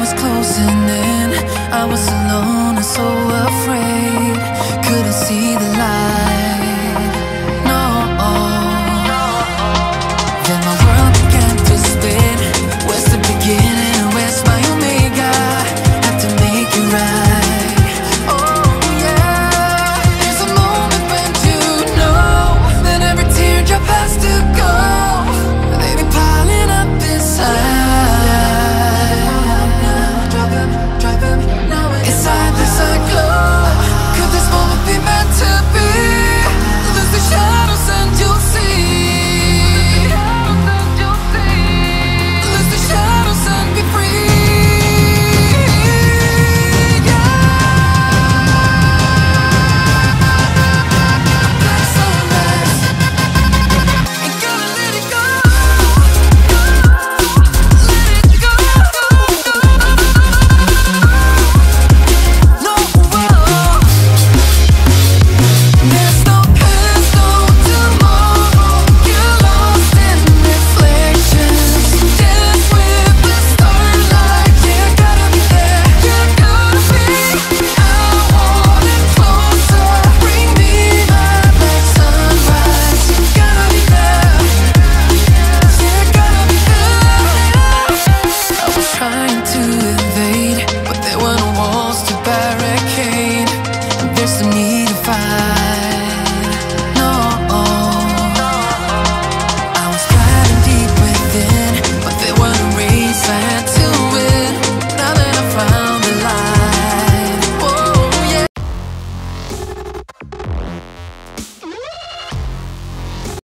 was closing in, I was alone and so afraid.